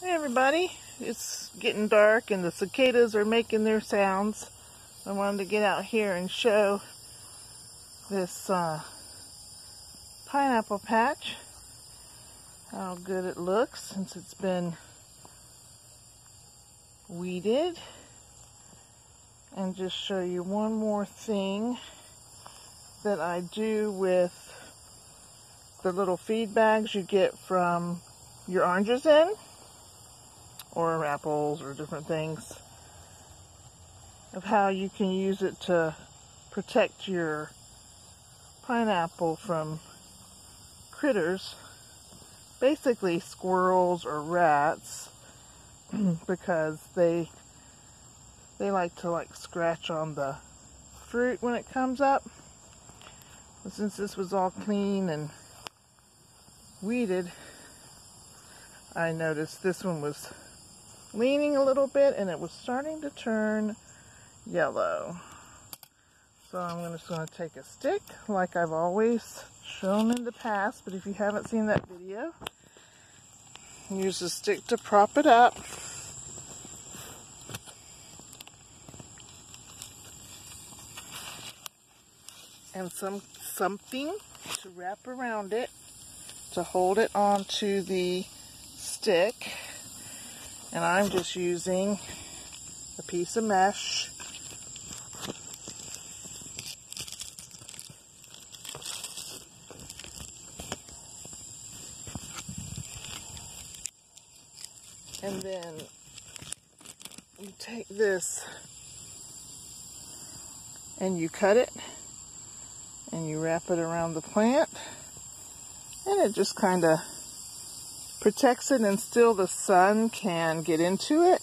Hey everybody, it's getting dark and the cicadas are making their sounds. I wanted to get out here and show this uh, pineapple patch, how good it looks since it's been weeded. And just show you one more thing that I do with the little feed bags you get from your oranges in or apples or different things of how you can use it to protect your pineapple from critters basically squirrels or rats because they they like to like scratch on the fruit when it comes up. But since this was all clean and weeded I noticed this one was leaning a little bit and it was starting to turn yellow. So I'm just going to take a stick like I've always shown in the past, but if you haven't seen that video, use a stick to prop it up. And some something to wrap around it to hold it onto the stick and I'm just using a piece of mesh. And then you take this and you cut it and you wrap it around the plant. And it just kind of protects it and still the sun can get into it.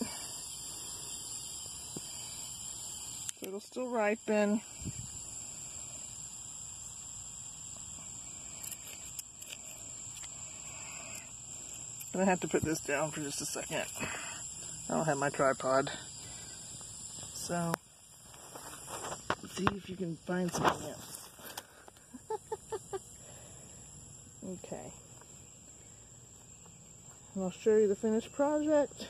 So it'll still ripen. I'm gonna have to put this down for just a second. I don't have my tripod. So, see if you can find something else. okay and I'll show you the finished project.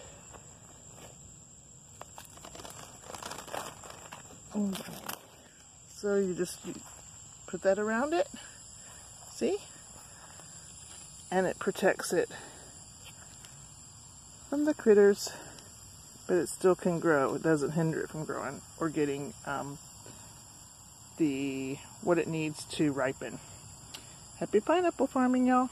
So you just put that around it, see? And it protects it from the critters, but it still can grow. It doesn't hinder it from growing or getting um, the what it needs to ripen. Happy pineapple farming, y'all.